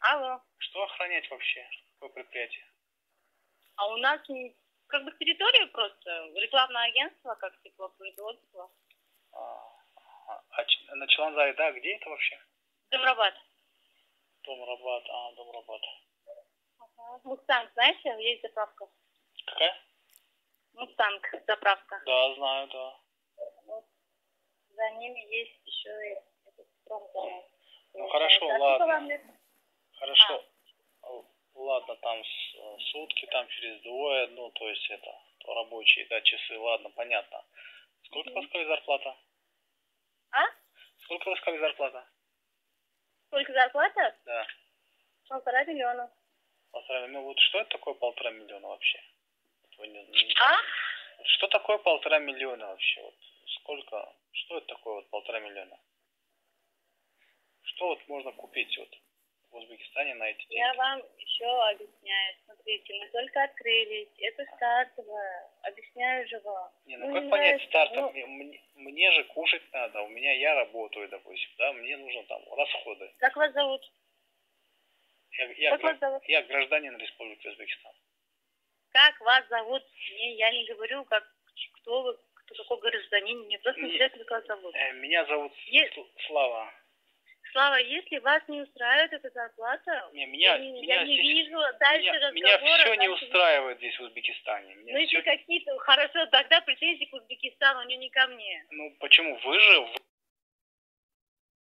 Алло. Что охранять вообще? Какое предприятие? А у нас как бы территория просто, рекламное агентство, как типа производство. А, а Ч- на Чиланзаре, да? Где это вообще? Домбрабад. Домбрабад. А, Домбрабад. Ага. Мустанг, знаете, есть заправка. Какая? Мустанг, заправка. Да, знаю, да. Вот. За ними есть еще и этот. Ну, хорошо, А ладно. вам лет? Хорошо. Л- Ладно, там э, сутки, там через двое, ну, то есть это то рабочие, да, часы, ладно, понятно. Сколько вы сказали зарплата? А? Сколько вы сказали зарплата? Сколько зарплата? Да. Полтора миллиона. Полтора миллиона. Ну, вот что это такое полтора миллиона вообще? Вы не- не- А? Что такое полтора миллиона вообще? Вот сколько? Что это такое вот полтора миллиона? Что вот можно купить вот в Узбекистане на эти деньги? Я вам еще объясняю. Смотрите, мы только открылись. Это стартовое. Объясняю же вам. Не, ну Ну, как не понять стартом? ну- Мне, мне- мне же кушать надо, у меня я работаю, допустим, да, мне нужно там расходы. Как вас зовут? Я, я, Как гра- вас зовут? я гражданин Республики Узбекистан. Как вас зовут? Не, я не говорю, как кто вы, кто какой гражданин. Мне просто Не- интересно, как вас зовут. Э, меня зовут Е- Сл- Слава. Слава, если вас не устраивает эта зарплата, Не, меня, я, не- меня я не здесь- вижу дальше меня, разговора. меня все не устраивает здесь в Узбекистане. Меня Ну, если всё- какие-то... Хорошо, тогда претензии к Узбекистану, но не ко мне. Ну почему? Вы же,